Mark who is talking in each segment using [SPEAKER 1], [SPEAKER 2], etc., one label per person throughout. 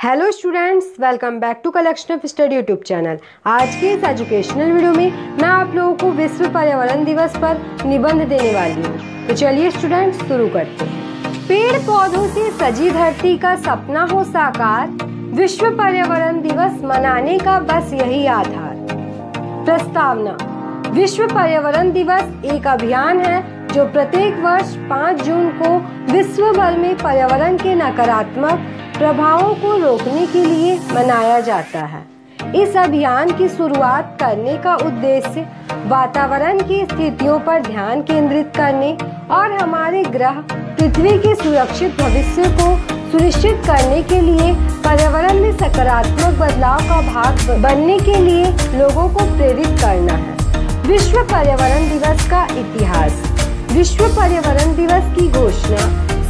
[SPEAKER 1] Hello students welcome back to collection of study YouTube channel आज के इस educational video में मैं आप लोगों को विश्व पर्यावरण दिवस पर निबंध देने वाली हूँ। तो चलिए स्टूडेंट्स शुरू करते हैं। पेड़ पौधों से सजी धरती का सपना हो साकार, विश्व पर्यावरण दिवस मनाने का बस यही आधार। प्रस्तावना, विश्व पर्यावरण दिवस एक अभियान है जो प्रत्येक वर्ष 5 जून को विश्व भर में पर्यावरण के नकारात्मक प्रभावों को रोकने के लिए मनाया जाता है। इस अभियान की शुरुआत करने का उद्देश्य वातावरण की स्थितियों पर ध्यान केंद्रित करने और हमारे ग्रह पृथ्वी के सुरक्षित भविष्य को सुनिश्चित करने के लिए पर्यावरण में सकारात्मक बदलाव का भाग बनने के लिए लोगों को प्रेरित करना है। विश्व पर्यावरण दिवस का इतिहास। विश्व पर्यावरण दिवस की घोषणा।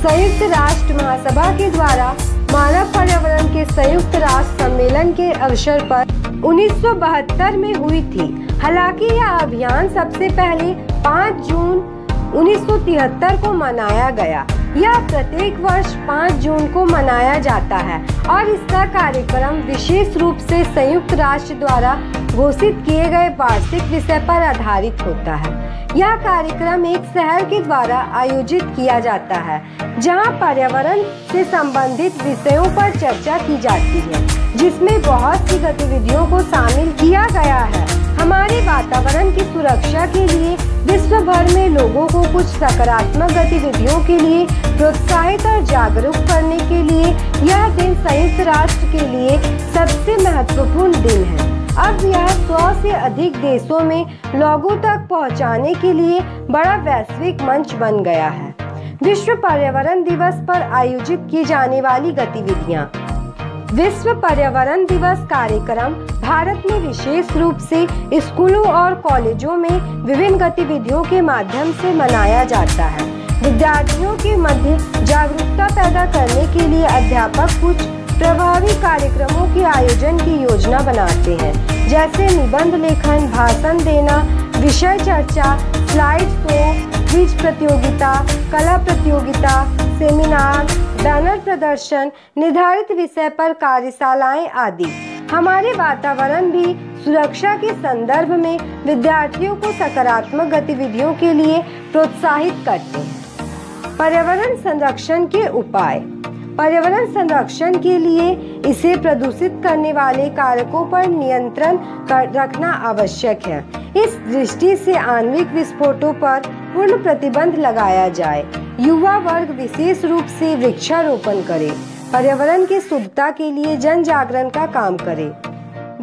[SPEAKER 1] संयुक्त राष्ट्र महासभा के द्वारा मानव पर्यावरण के संयुक्त राष्ट्र सम्मेलन के अवसर पर 1972 में हुई थी। हालाँकि यह अभियान सबसे पहले 5 जून 1973 को मनाया गया। यह प्रत्येक वर्ष 5 जून को मनाया जाता है और इसका कार्यक्रम विशेष रूप से संयुक्त राष्ट्र द्वारा घोषित किए गए वार्षिक विषय पर आधारित होता है। यह कार्यक्रम एक शहर के द्वारा आयोजित किया जाता है, जहाँ पर्यावरण से संबंधित विषयों पर चर्चा की जाती है, जिसमें बहुत सी गतिविधियों को शामिल किया गया है। हमारे वातावरण की सुरक्षा के लिए, विश्व भर में लोगों को कुछ सकारात्मक गतिविधियों के लिए प्रोत्साहित और जागरूक करने के लिए यह दिन संयुक्त राष्ट्र के लिए सबसे महत्वपूर्ण दिन है। अब यह सौ से अधिक देशों में लोगों तक पहुँचाने के लिए बड़ा वैश्विक मंच बन गया है। विश्व पर्यावरण दिवस पर आयोजित की जाने वाली गतिविधियाँ। विश्व पर्यावरण दिवस कार्यक्रम भारत में विशेष रूप से स्कूलों और कॉलेजों में विभिन्न गतिविधियों के माध्यम से मनाया जाता है। विद्यार्थियों के मध्य जागरूकता पैदा करने के लिए अध्यापक कुछ प्रभावी कार्यक्रमों के आयोजन की योजना बनाते हैं। जैसे निबंध लेखन, भाषण देना, विषय चर्चा स्लाइड शो क्विज प्रतियोगिता, कला प्रतियोगिता, सेमिनार, बैनर प्रदर्शन, निर्धारित विषय पर कार्यशालाएँ आदि। हमारे वातावरण भी सुरक्षा के संदर्भ में विद्यार्थियों को सकारात्मक गतिविधियों के लिए प्रोत्साहित करते हैं। पर्यावरण संरक्षण के उपाय। पर्यावरण संरक्षण के लिए इसे प्रदूषित करने वाले कारकों पर नियंत्रण कर रखना आवश्यक है। इस दृष्टि से आणविक विस्फोटों पर पूर्ण प्रतिबंध लगाया जाए। युवा वर्ग विशेष रूप से वृक्षारोपण करे। पर्यावरण की शुद्धता के लिए जन जागरण का काम करे।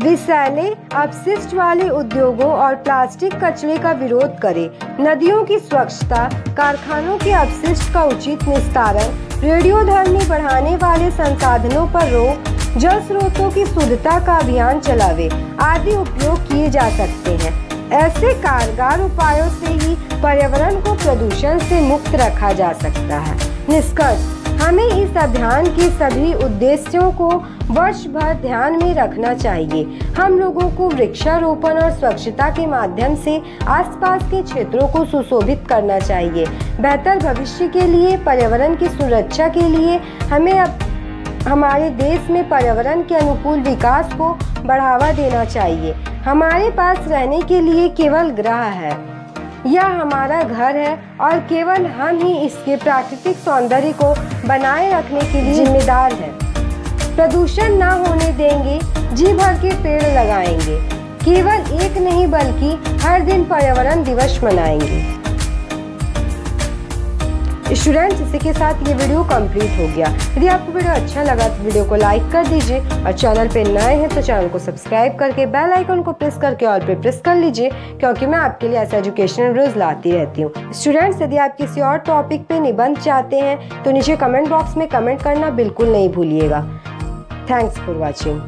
[SPEAKER 1] विषैले, अपशिष्ट वाले उद्योगों और प्लास्टिक कचरे का विरोध करे। नदियों की स्वच्छता, कारखानों के अपशिष्ट का उचित निस्तारण रेडियो धर्मी बढ़ाने वाले संसाधनों पर रोक, जल स्रोतों की शुद्धता का अभियान चलावे, आदि उपयोग किए जा सकते हैं। ऐसे कारगर उपायों से ही पर्यावरण को प्रदूषण से मुक्त रखा जा सकता है। निष्कर्ष हमें इस अभियान के सभी उद्देश्यों को वर्ष भर ध्यान में रखना चाहिए। हम लोगों को वृक्षारोपण और स्वच्छता के माध्यम से आसपास के क्षेत्रों को सुशोभित करना चाहिए। बेहतर भविष्य के लिए, पर्यावरण की सुरक्षा के लिए हमें अब हमारे देश में पर्यावरण के अनुकूल विकास को बढ़ावा देना चाहिए। हमारे पास रहने के लिए केवल ग्रह है। यह हमारा घर है और केवल हम ही इसके प्राकृतिक सौंदर्य को बनाए रखने के लिए जिम्मेदार हैं। प्रदूषण ना होने देंगे, जी भर के पेड़ लगाएँगे। केवल एक नहीं, बल्कि हर दिन पर्यावरण दिवस मनाएँगे। स्टूडेंट्स इसी के साथ ये वीडियो कंप्लीट हो गया। यदि आपको वीडियो अच्छा लगा तो वीडियो को लाइक कर दीजिए और चैनल पे नए हैं तो चैनल को सब्सक्राइब करके बेल आइकन को प्रेस करके ऑल पे प्रेस कर लीजिए, क्योंकि मैं आपके लिए ऐसे एजुकेशनल वीडियोज़ लाती रहती हूँ। स्टूडेंट्स यदि आप किसी और टॉपिक पे निबंध चाहते हैं तो नीचे कमेंट बॉक्स में कमेंट करना बिल्कुल नहीं भूलिएगा। Thanks for watching